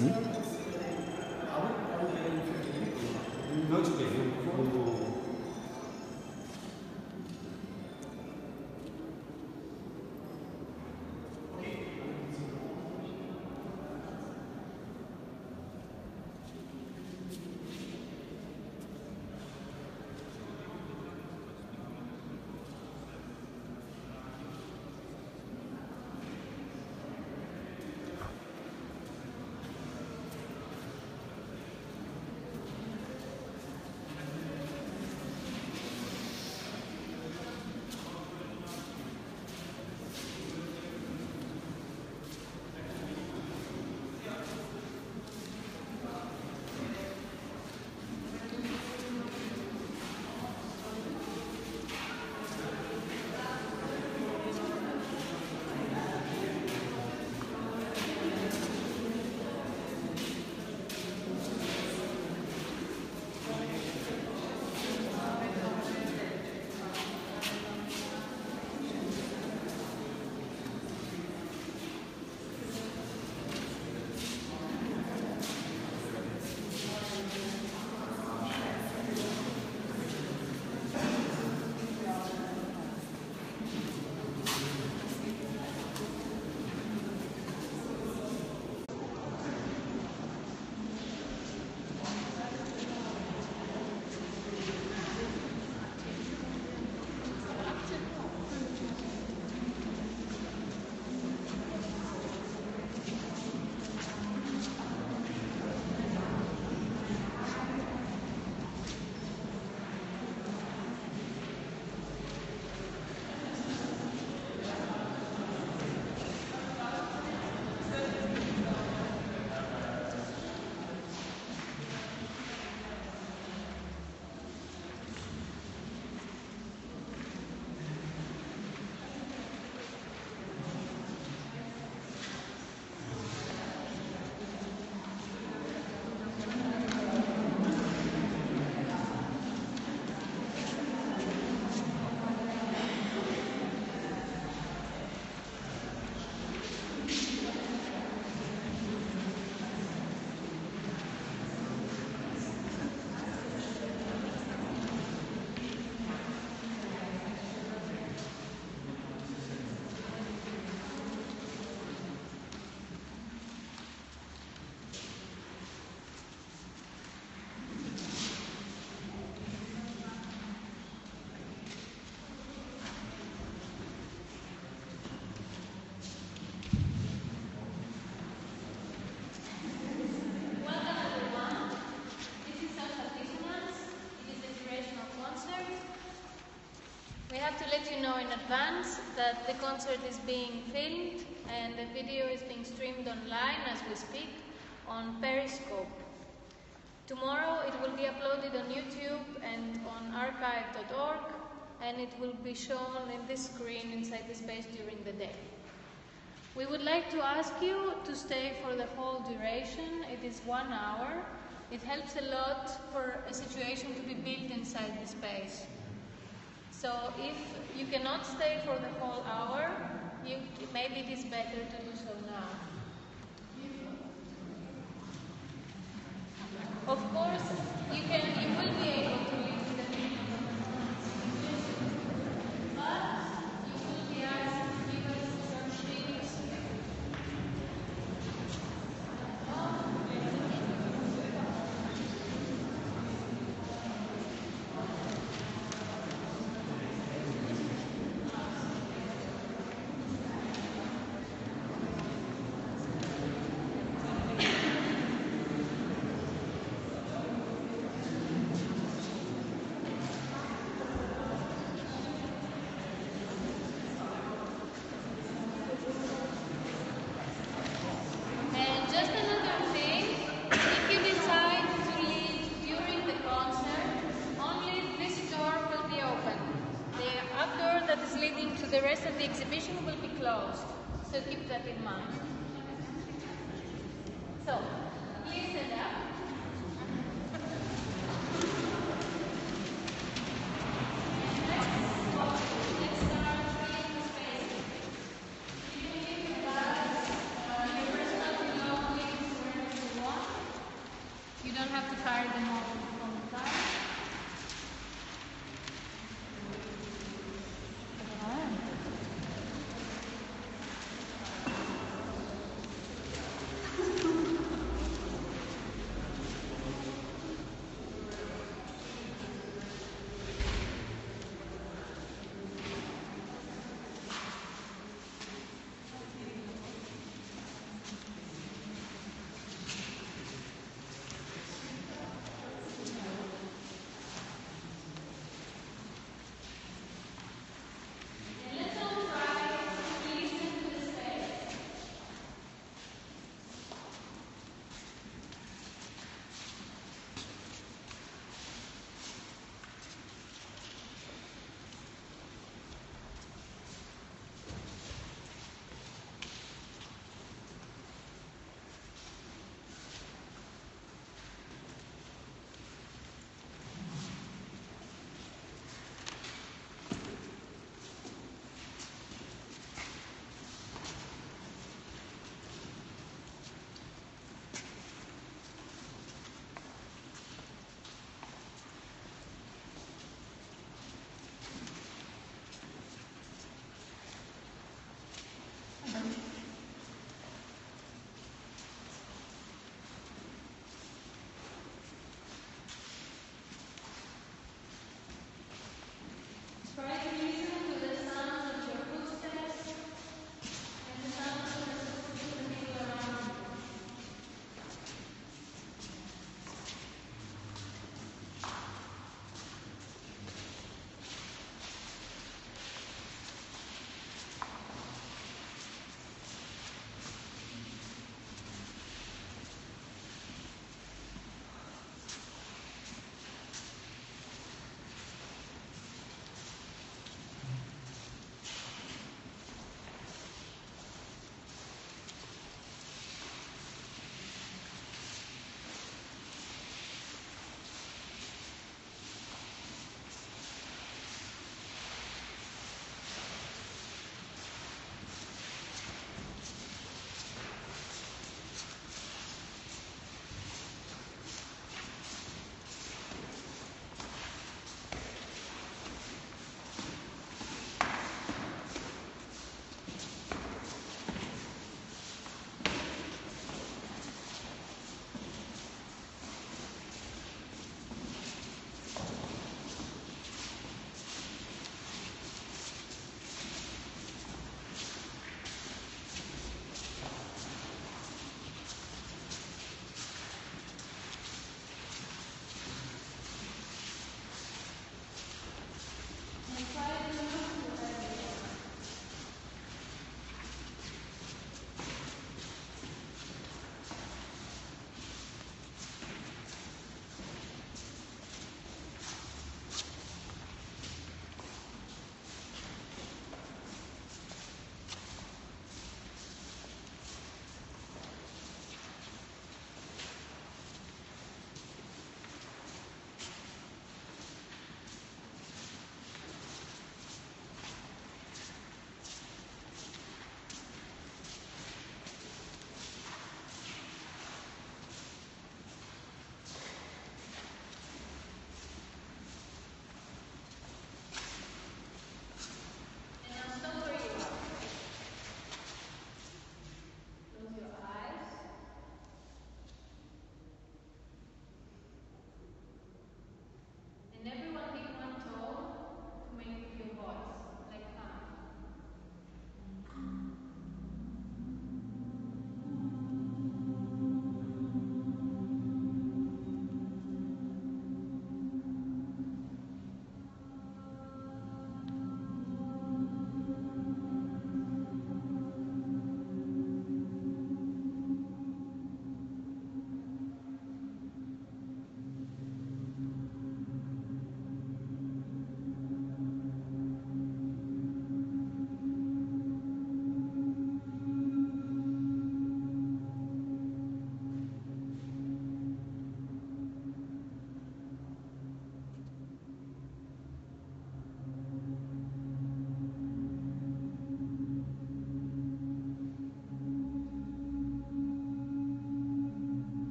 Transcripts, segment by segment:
응? Let you know in advance that the concert is being filmed and the video is being streamed online as we speak on Periscope. Tomorrow it will be uploaded on YouTube and on archive.org and it will be shown in this screen inside the space during the day. We would like to ask you to stay for the whole duration. It is one hour. It helps a lot for a situation to be built inside the space. So if you cannot stay for the whole hour, you, maybe it is better to do so now. Of course, you can. You will be able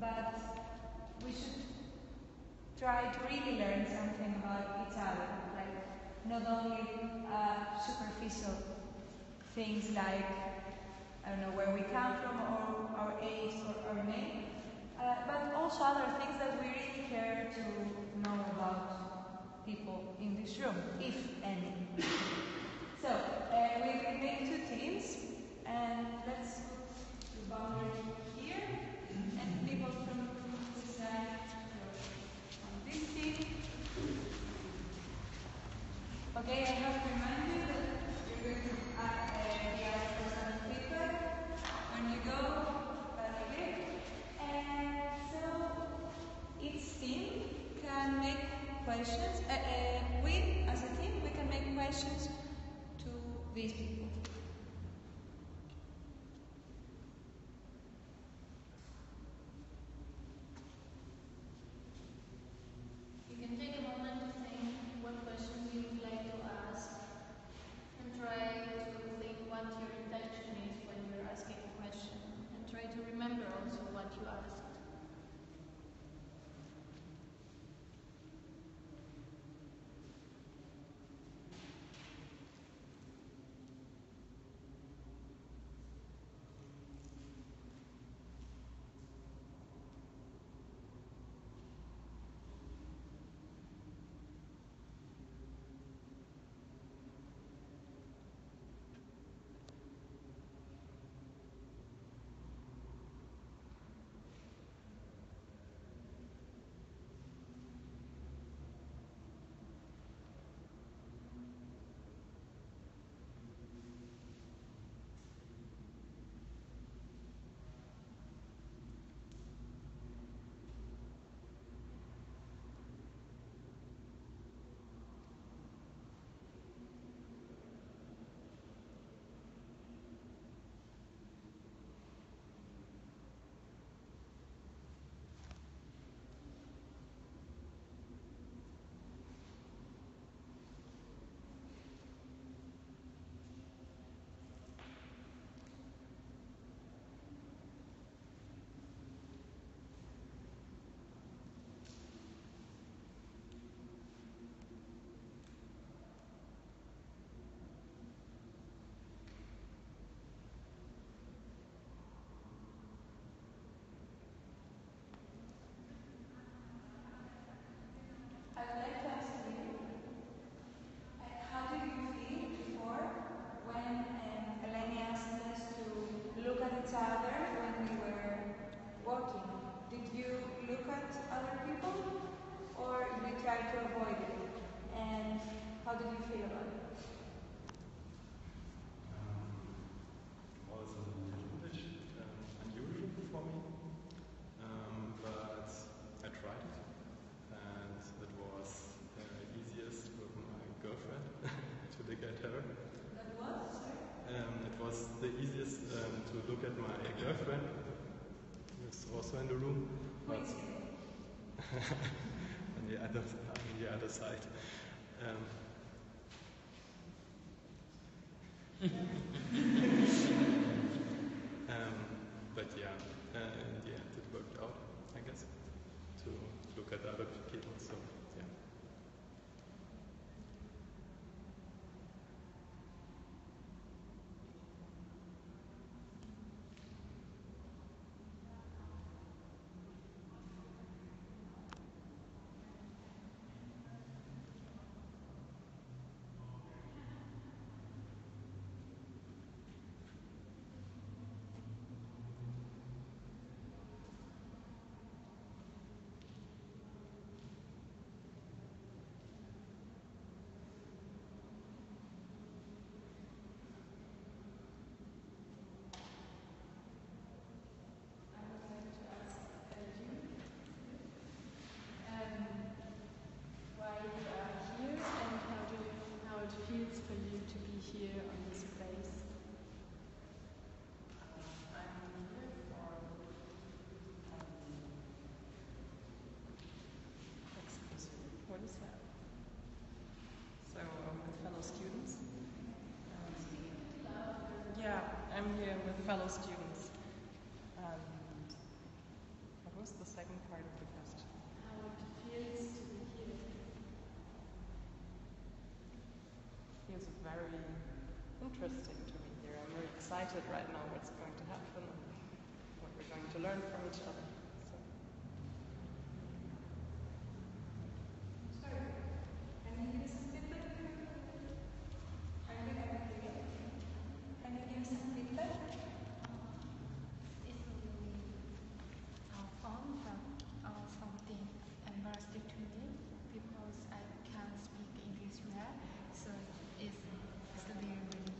but we should try to really learn something about other, like not only uh, superficial things like I don't know where we come from or our age or our name, uh, but also other things that we really care to know about people in this room, if any. So uh, we make two teams, and let's put the boundary here, and people from this side on this team. Okay, I have to remind you that you're going to uh, uh, be asked for some feedback when you go. That's okay. And so each team can make questions. Uh, uh, we, as a team, we can make questions to these people. The easiest um, to look at my girlfriend, who's also in the room, but on the other on the other side. Um, um, but yeah, uh, in the end it worked out, I guess, to look at other people. So yeah. I would like to ask uh, you um, why you are here and how, do you, how it feels for you to be here on this place. What is that? So, um, with fellow students? Um, yeah, I'm here with fellow students. And was the second part of the question? How it feels to be here. Feels very interesting to me here. I'm very excited right now what's going to happen and what we're going to learn from each other. So. Can you give some feedback? It's really uh, fun, but uh, something embarrassing to me because I can't speak English well. So it's, it's really, really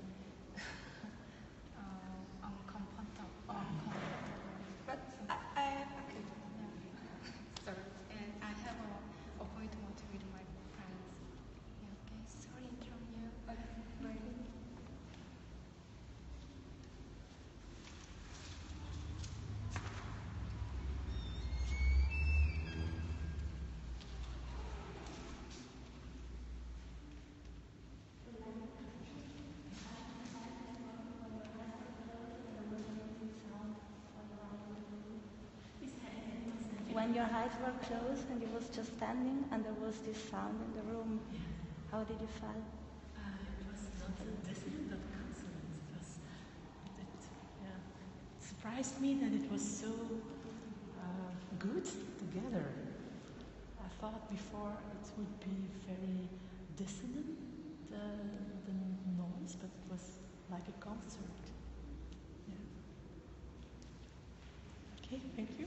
uh, uncomfortable. uncomfortable. But I, I okay. Yeah. Sorry. And I have a appointment with my friends. Yeah, okay, sorry from you. Okay, very good. When your eyes were closed and you was just standing and there was this sound in the room, how did you feel? Uh, it was not a dissonant, but consonant. It was, it, yeah, surprised me that it was so uh, good together. I thought before it would be very dissonant, the, the noise, but it was like a concert. Yeah. Okay, thank you.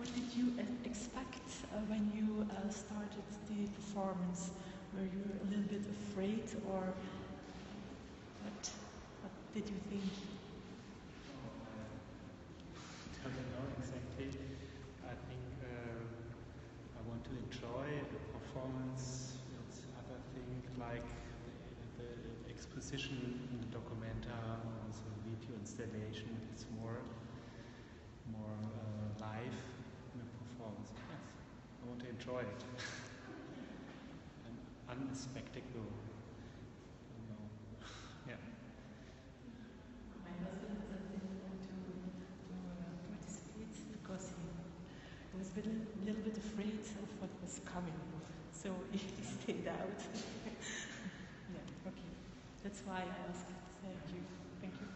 What did you uh, expect uh, when you uh, started the performance? Were you a little bit afraid, or what? What did you think? I don't know exactly. I think um, I want to enjoy the performance. It's other things like the, the exposition in the documenta, also video installation. It's more more uh, live in the performance. I want to enjoy it. An unspectacle. Yeah. My husband didn't want to, to uh, participate because he was a little, little bit afraid of what was coming. So he stayed out. yeah, okay. That's why I asked. Thank you. Thank you.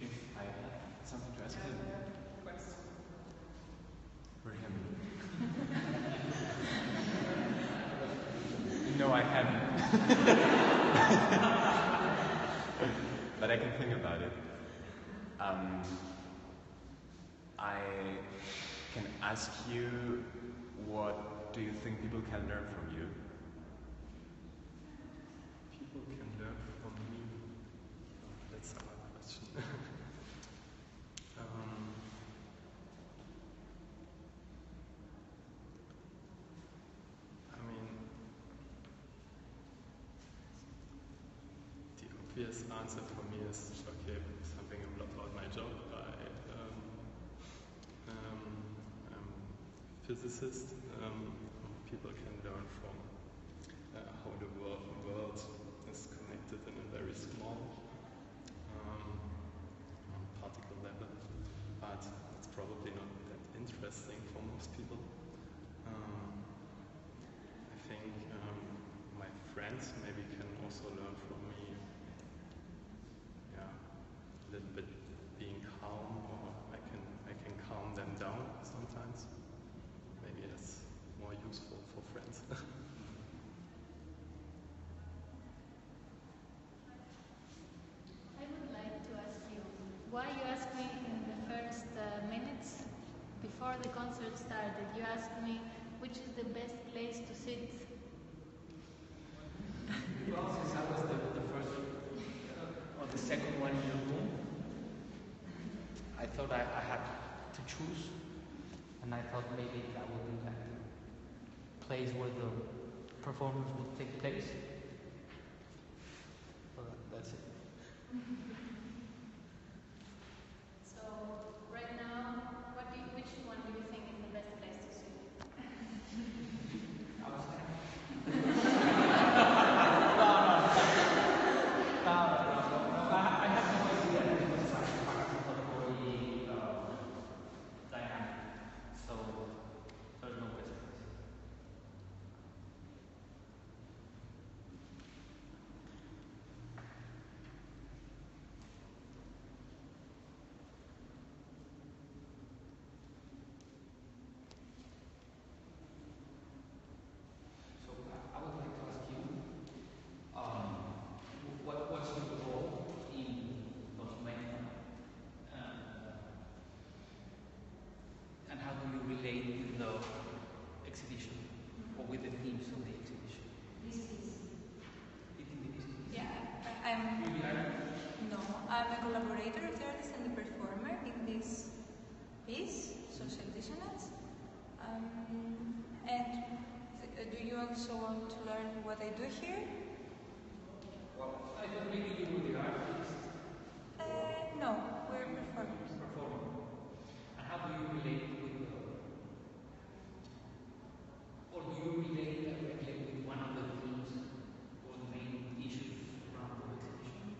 If I have something to ask him. For him. no, I haven't. but I can think about it. Um, I can ask you what do you think people can learn from you? People can learn from me. That's a hard question. um, I mean, the obvious for me is okay, something about my job. I, um, um, I'm a physicist. Um, people can learn from uh, how the world, world is connected in a very small um, um, particle level, but it's probably not that interesting for most people. Um, I think um, my friends maybe can also learn from me. Little bit being calm, or I can I can calm them down sometimes. Maybe that's more useful for friends. I would like to ask you why you asked me in the first uh, minutes before the concert started. You asked me which is the best place to sit. Well, since I was the, the first thought I, I had to and I thought maybe that would be like the place where the performance would take place. So that- that's it. So right now, what do you, which one do you think is the best place to sit? No, no, no, no, I, I have no idea because it's like part of the body uh, dynamic. So there's no best place. So I- I would like to ask you, um, what, what's your role in Bosnia? Uh, and how do you relate with the exhibition or with the themes of the exhibition? This is. It, it is, Yeah, I- I'm. Are? No, I'm a collaborator of the artist and the performer in this piece, Social Dissonance. Um, and do you also want to learn what I do here? Well, I thought maybe you were the artist, Uh, no, we're performers. performer. And how do you relate with the, or do you relate directly with one of the themes or the main issues around the exhibition?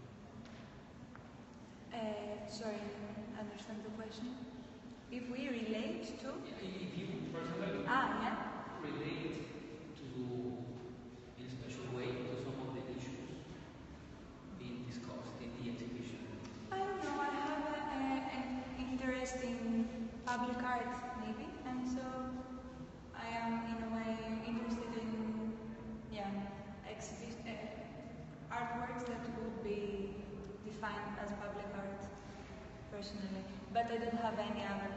Uh, sorry, I don't understand the question. If we relate to. If you personally Ah, yeah. relate to, in a special way, to some of the issues being discussed in the exhibition. I don't know, I have a, a, an interest in public art, maybe, and so I am in a way interested in, yeah, exhibi- uh, artworks that would be defined as public art, personally. But I don't have any other,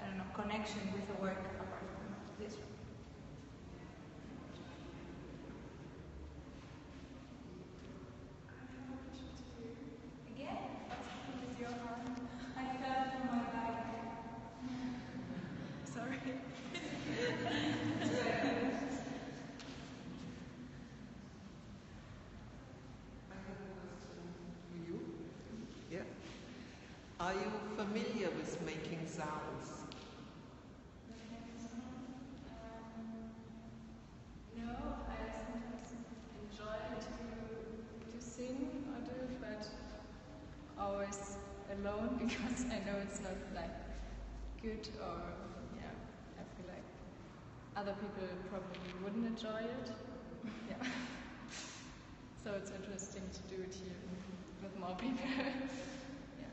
I don't know, connection with the work apart from this one. Again, what's happening with your arm? I fell from my bike. Sorry. You? Yeah. Are you familiar with making sounds? Um, no, I sometimes enjoy to, to sing or do, but always alone because I know it's not like good or yeah, I feel like other people probably wouldn't enjoy it. Yeah. so it's interesting to do it here with more people. yeah.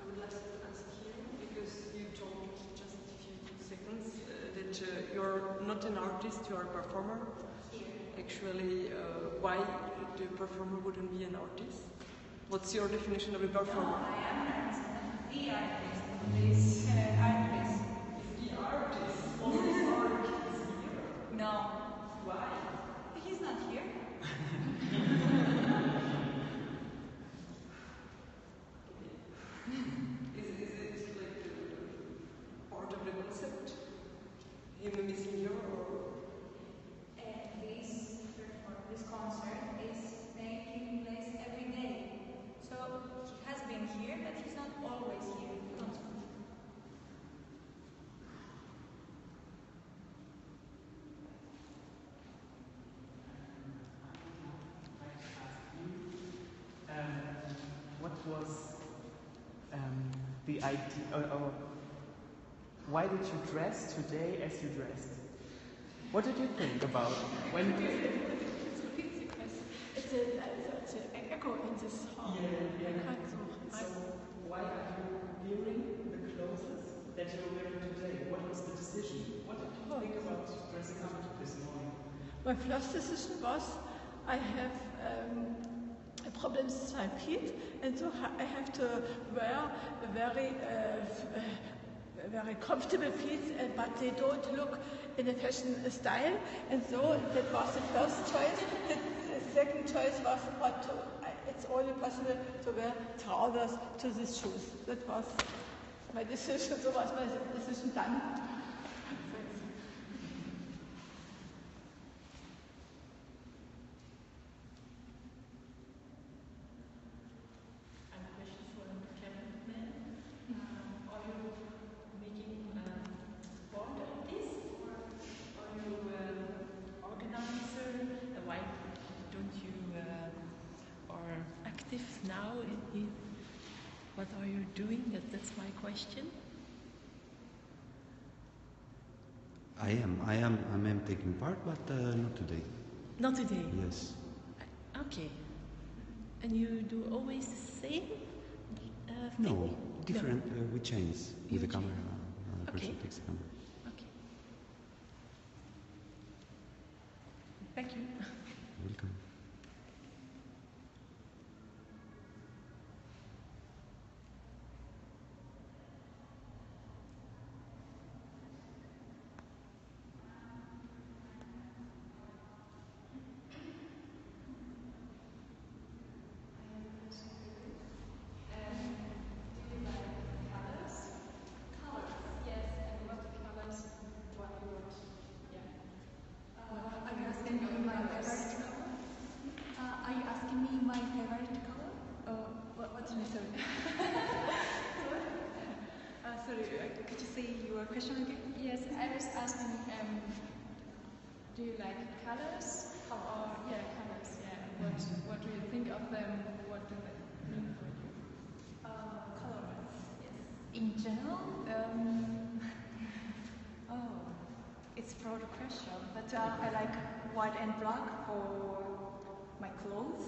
I would like to ask you, because you told just a few seconds uh, that uh, you're not an artist, you are a performer. Actually, uh, why the performer wouldn't be an artist? What's your definition of a performer? I am an artist, the artist uh, art piece. The artist, only art is here. No. Why? He's not here. Is, is it like uh, part of the concept? Him missing here or? Uh, this perform- this concert is taking place every day. So he has been here, but he's not always here. constantly. Um, what was um, the idea, or, or why did you dress today as you dressed? What did you think about when? It's a pity it's a, it's an echo in this hall. Yeah, yeah. I can't so, So why are you wearing the clothes that you're wearing today? What was the decision? What did you think about dressing up this morning? My first decision was I have um, a problem with my feet, and so I have to wear very uh, very comfortable feet, uh, but they don't look in a fashion style. And so that was the first choice. The, second choice was what to, it's only possible to wear trousers to these shoes. That was my decision. So was my decision done. And a question for cameraman. Um, are you making a board of this, or are you uh, organizer? Uh, why don't you uh, are active now? In, in what are you doing? That, that's my question. I am. I am. I am taking part, but uh, not today. Not today. Yes. Okay. And you do always the same uh, thing? No, different. Uh, we change with the You camera. Uh, the person Okay. takes the camera. Okay. Thank you. Welcome. Uh, are you asking me my favorite color? Uh, are you asking me my favorite color? Uh, what, what's my sorry? uh, sorry, uh, could you say your question again? Yes, I was asking, um, do you like colors? Or, yeah, colors, yeah. What, what do you think of them? What do they mean for you? Uh, colors, yes. In general, um, oh, it's broad question, but uh, I like white and black for my clothes.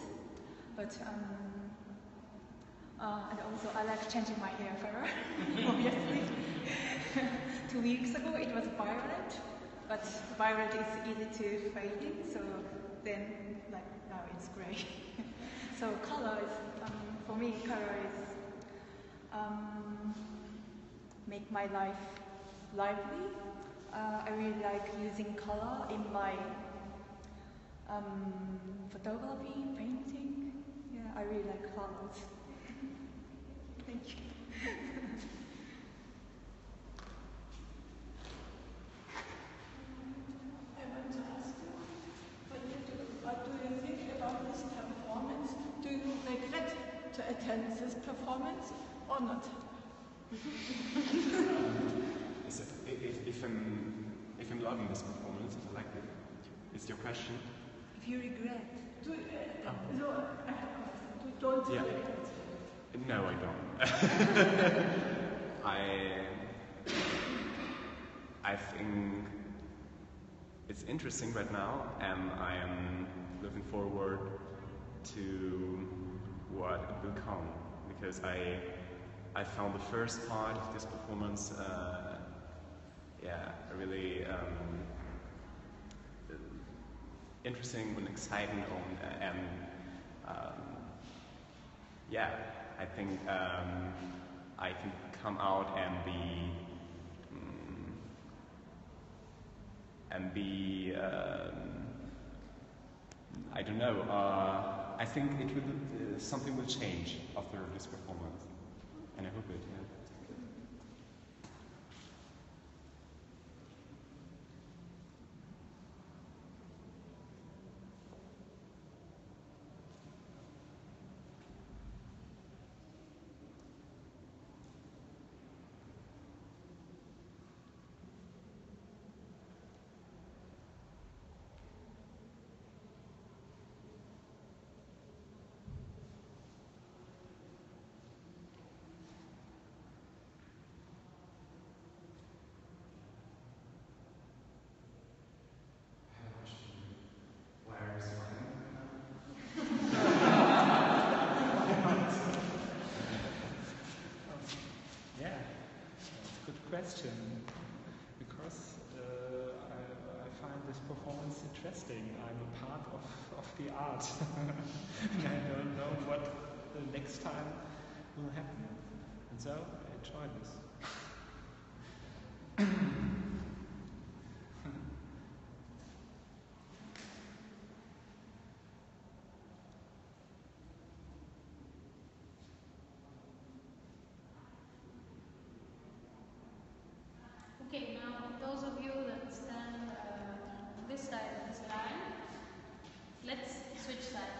But um, uh, and also I like changing my hair color, obviously. Two weeks ago it was violet, but violet is easy to fade in, so then like now it's gray. so color is, um, for me, color is um, make my life lively. Uh, I really like using color in my um, photography, painting. Yeah, I really like colors. Thank you. I want to ask you, what, what do you think about this performance? Do you regret to attend this performance or not? Is it, if, if, I'm, if I'm loving this performance, if I like it, is your question? If you regret, Do, uh, no, I have a question. Do, don't Yeah. regret? No, I don't. I, I think it's interesting right now, and I am looking forward to what it will come because I, I found the first part of this performance, uh, yeah, really um, interesting and exciting, and, and um, yeah, I think um, I can come out and be mm, and be um, I don't know. Uh, I think it will uh, something will change after this performance, and I hope it. Yeah, that's a good question. Because uh, I, I find this performance interesting. I'm a part of, of the art. and I don't know what the next time will happen. And so I enjoy this. those of you that stand uh, this side of this line, let's switch sides.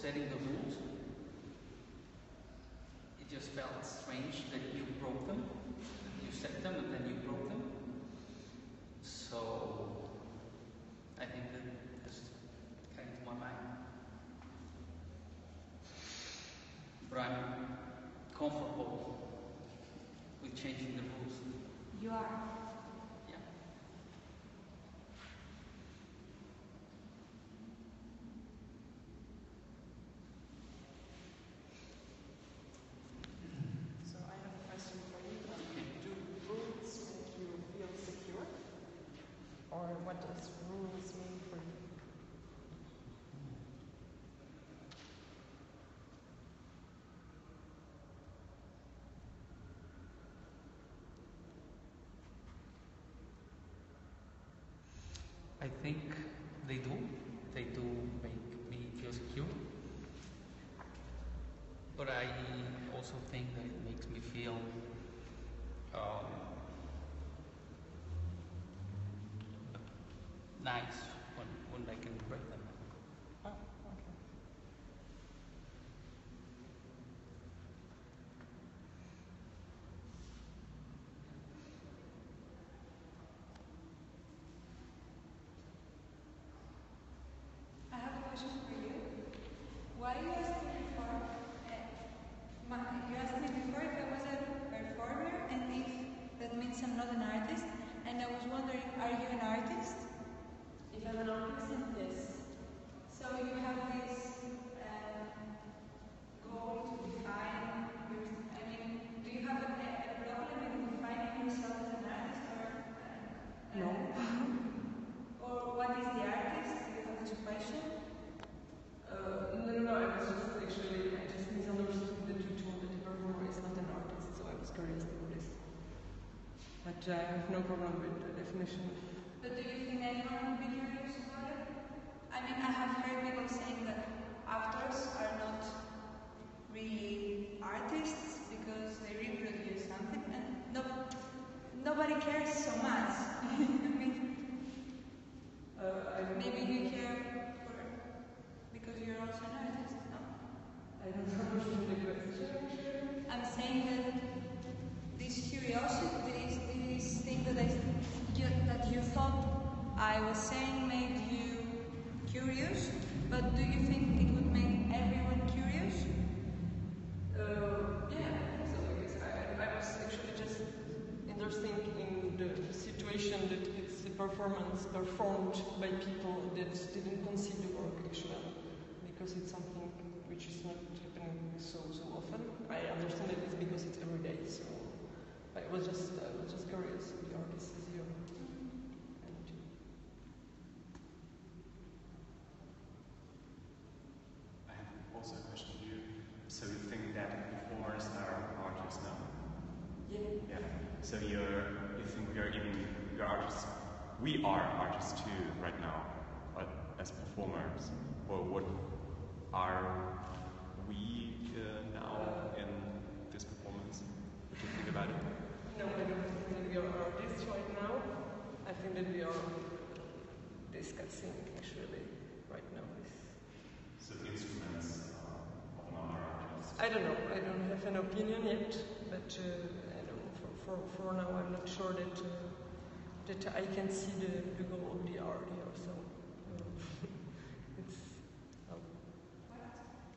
setting the rules. It just felt strange that you broke them, you set them and then you broke them. So I think that just came to my mind. But I'm comfortable with changing the rules. You are. rules for you? I think they do. They do make me feel secure. But I also think that it makes me feel um, nice when, when I can break them. Oh, okay. I have a question for you. Why you asked me before? Uh, my, you asked me before if I was a performer and if that means I'm not an artist. And I was wondering, are you an artist? If I'm an artist, yes. So you have this uh, goal to define your. I mean, do you have a, a problem in defining yourself as an artist, or uh, No. or what is the artist? Do you have this question? Uh, no, no, no, I was just actually, I just misunderstood that you told that the performer is not an artist, so I was curious about this. But uh, I have no problem with the definition. But do you think anyone would be curious about it? I mean, I have heard people saying that actors are not really artists because they reproduce something, and no, nobody cares so much. I mean, Uh, maybe you care for because you're also an artist. No, I don't understand the question. I'm saying that this curiosity, this, this thing that I that you thought I was saying made you curious, but do you think it would make everyone curious? Uh, yeah, so I guess I, I was actually just interested in the situation that it's a performance performed by people that didn't conceive the work actually, because it's something which is not happening so so often. I understand that it's because it's every day, so I was just I was just curious. The artist is here. And I have also a question for you. So you think that performers now? Yeah. Yeah. So you're you think we are even we are artists? We are artists too right now, uh, as performers. Or what are we uh, now in this performance? What do you think about it? No, I don't think that we are artists right now. I think that we are discussing actually right now. So the instruments uh, of another artist. I don't know. I don't have an opinion yet, but uh, I don't know. For, for, for now, I'm not sure that uh, that I can see the, the goal of the art here. So uh, it's um,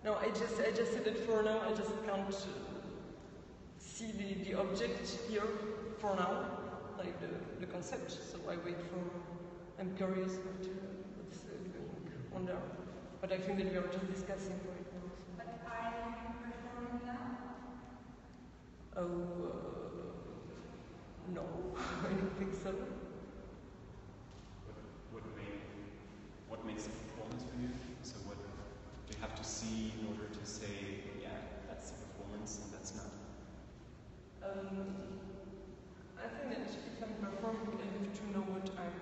no. I just I just said that for now. I just can't uh, see the, the object here for now, like the, the concept. So I wait for. I'm curious what, what's uh, going on there. But I think that we are just discussing right now. so. But are you performing now? Oh, uh, no, I don't think so. What make what makes a performance for you? So what do you have to see in order to say, yeah, that's a performance and that's not. Um, I think that if I'm performing, I have to know what I'm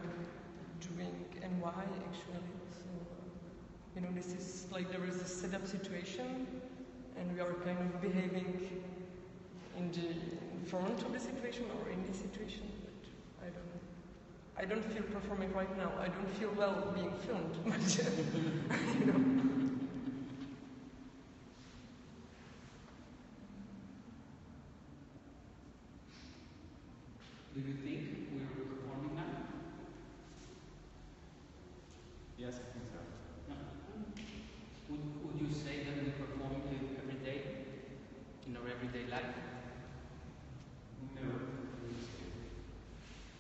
doing and why actually. So, you know, this is like there is a setup situation, and we are kind of behaving in the front of the situation or in the situation. But I don't. I don't feel performing right now. I don't feel well being filmed, you know. Do you think we're performing now? Yes, I think so. No. Would, would you say that we perform it every day in our everyday life? No.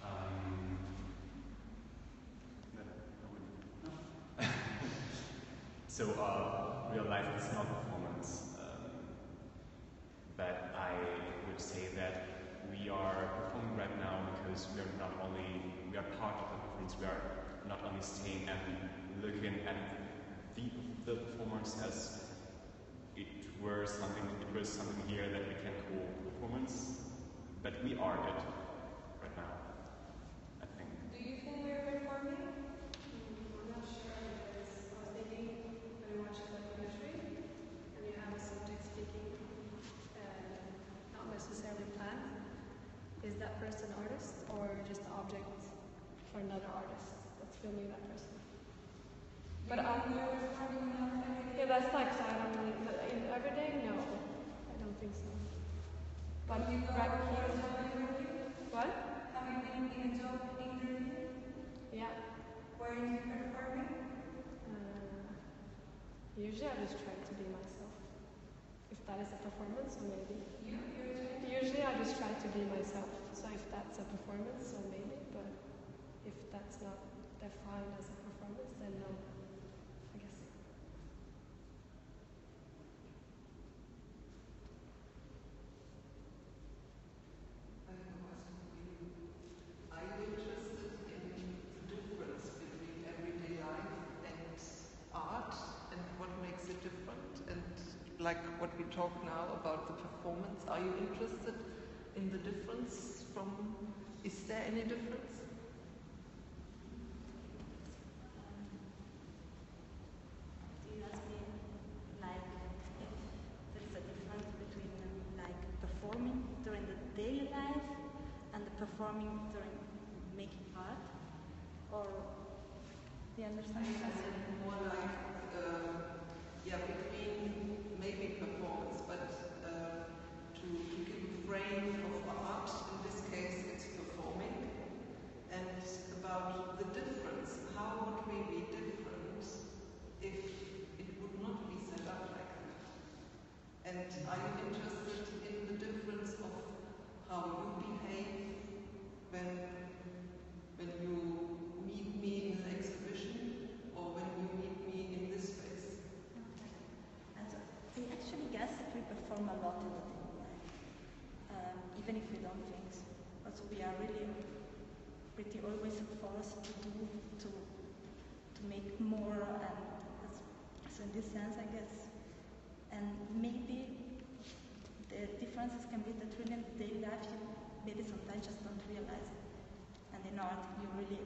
Um, no, I wouldn't. So, uh, real life is not performance. Um, but I would say that we are performing right now because we are not only, we are part of the performance, we are not only staying and looking at the, the performance as it were something, it was something here that we can call performance, but we are it right now, I think. Do you think we're performing? person artist or just an object for another artist that's filming that person. But I, yeah, that's like so I don't really, but in everyday, no, I don't think so. But you right here, what? Have you been in a job interview? Yeah. Where are you performing? Uh, usually I just try to be myself. If that is a performance, so maybe. You? Usually I just try to be myself. So if that's a performance, so maybe. But if that's not defined as a performance, then no. I guess. Are you interested in the difference between everyday life and art and what makes it different? And like what we talk now about the performance, are you interested in the difference from, is there any difference? Do you ask me, like, if there's a difference between, like, performing during the daily life and the performing during making art? Or do you understand the question? More like, uh, yeah, between maybe performance, but uh, to, to give a frame of art, in this case it's performing, and about the difference, how would we be different if it would not be set up like that? And are you interested in the difference of how you behave when, when you meet me in an exhibition or when you meet me in this space? And so we actually guess that we perform a lot in the daily life, um, even if we don't think so. Also, we are really pretty always forced to do to to make more, and so in this sense, I guess, and maybe the differences in daily life you maybe sometimes just don't realize it, and in art you really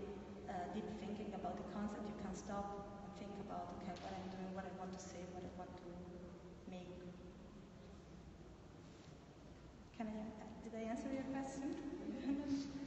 uh, deep thinking about the concept. You can stop and think about okay, what I'm doing, what I want to say, what I want to make. Can I? Did I answer your question?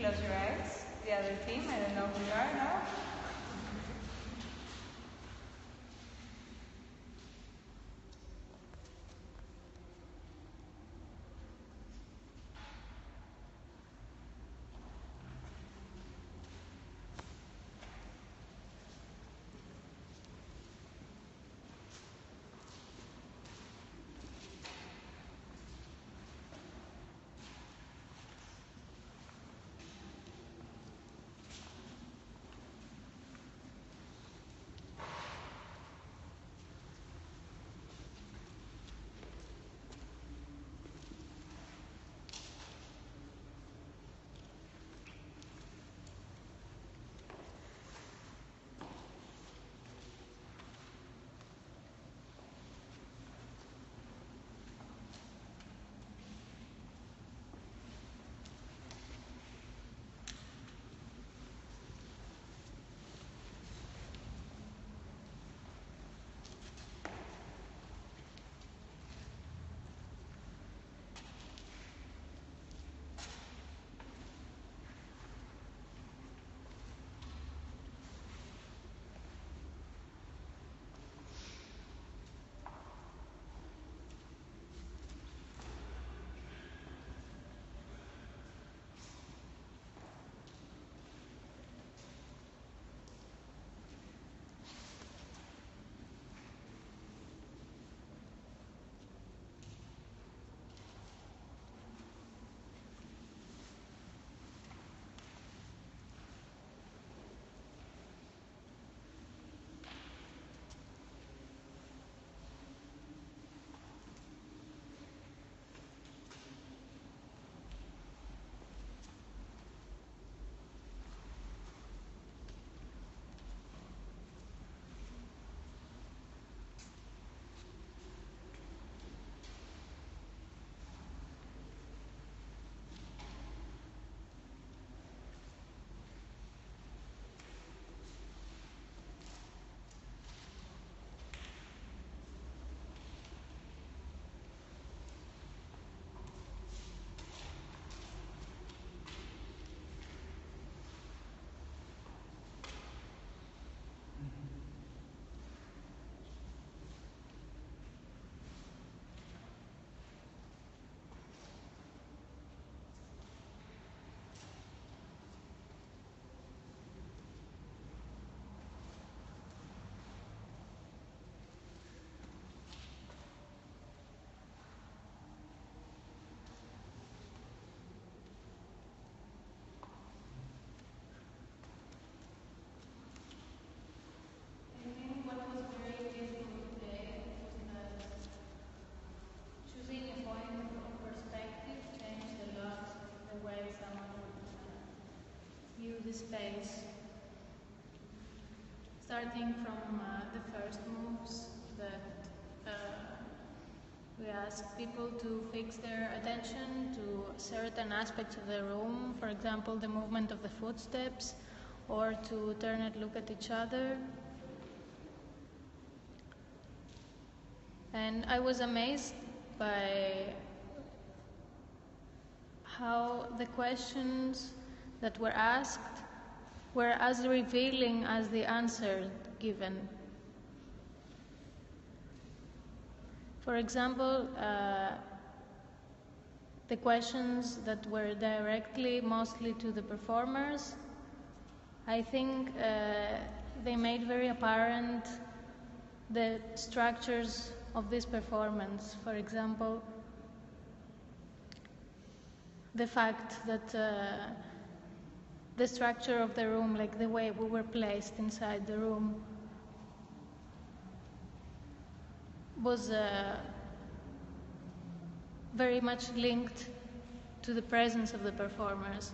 close your eyes. The other team, I don't know who you are now. The space. Starting from uh, the first moves that uh, we ask people to fix their attention to certain aspects of the room, for example, the movement of the footsteps, or to turn and look at each other. And I was amazed by how the questions that were asked were as revealing as the answer given. For example, uh, the questions that were directly mostly to the performers, I think uh, they made very apparent the structures of this performance. For example, the fact that uh, the structure of the room, like the way we were placed inside the room, was uh, very much linked to the presence of the performers.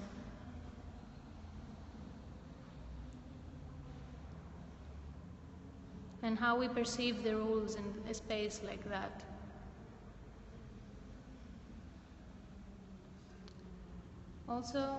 And how we perceive the rules in a space like that. Also,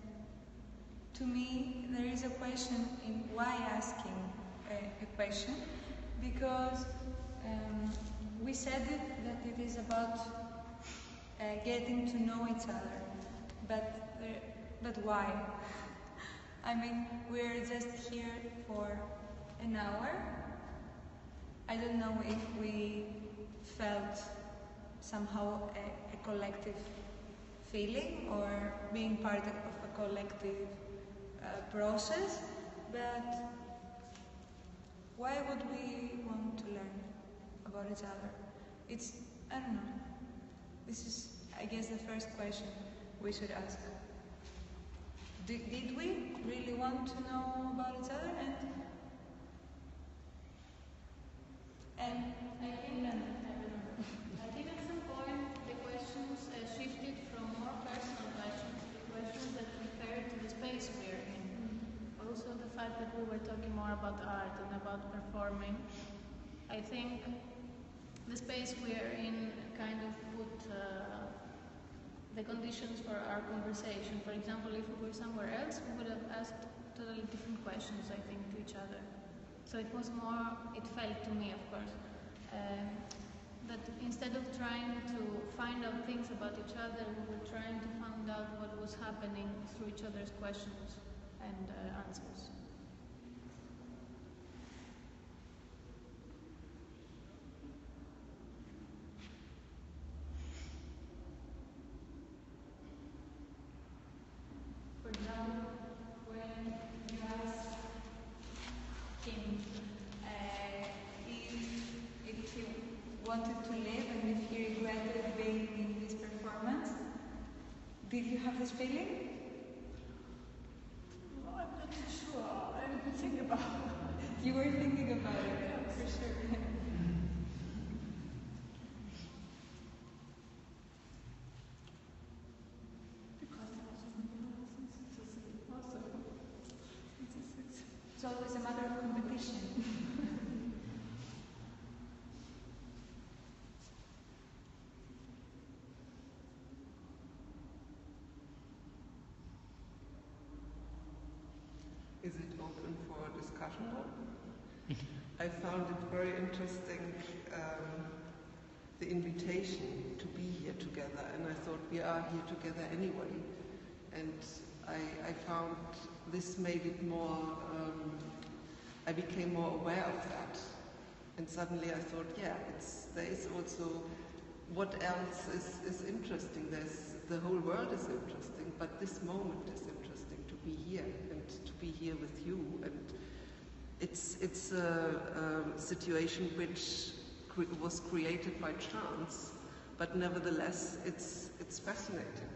to me, there is a question in why asking a, a question because um, we said it, that it is about uh, getting to know each other, but there, but why? I mean, we're just here for an hour. I don't know if we felt somehow a, a collective feeling or being part of a collective uh, process, but why would we want to learn about each other? It's, I don't know. This is, I guess, the first question we should ask. Did, did we really want to know about each other? And, and I think at some point the questions uh, shifted from more personal questions to questions that refer to the space we're in. Also, the fact that we were talking more about art and about performing, I think the space we're in kind of put uh, the conditions for our conversation. For example, if we were somewhere else, we would have asked totally different questions, I think, to each other. So it was more, it felt to me, of course, um, that instead of trying to find out things about each other, we were trying to find out what was happening through each other's questions and uh, answers. For example, when you ask him uh, if, if he wanted to live and if he regretted being in this performance, did you have this feeling? No, I'm not sure. I didn't think about it. You were thinking about it, for sure. It's always a matter of competition. Is it open for discussion? I found it very interesting, um, the invitation to be here together, and I thought we are here together anyway. And I, I found this made it more, um, I became more aware of that. And suddenly I thought, yeah, it's, there is also what else is, is interesting. There's, the whole world is interesting, but this moment is interesting to be here and to be here with you. And it's, it's a, a situation which cre- was created by chance, but nevertheless, it's, it's fascinating.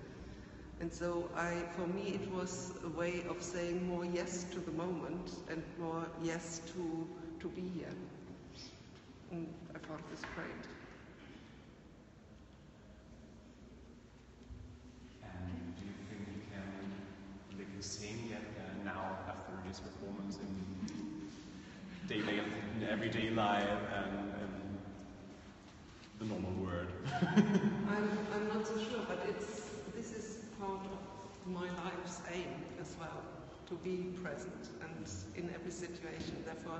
And so I, for me, it was a way of saying more yes to the moment and more yes to, to be here. And I found this great. And do you think you can live the same yet uh, now after this performance in daily, in everyday life and, and the normal world? I'm, I'm not so sure, but it's, this is part of my life's aim as well, to be present and in every situation. Therefore,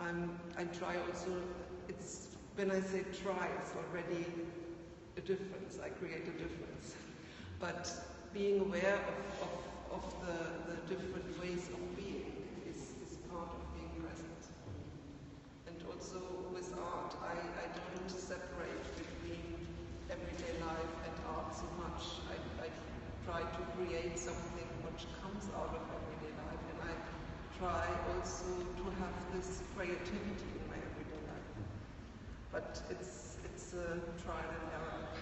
I'm, I try also, it's, when I say try, it's already a difference. I create a difference. But being aware of, of, of the, the different ways of being is, is part of being present. And also with art, I, I don't separate between everyday life and art so much. I, I try to create something which comes out of everyday life, and I try also to have this creativity in my everyday life. But it's it's a trial and error.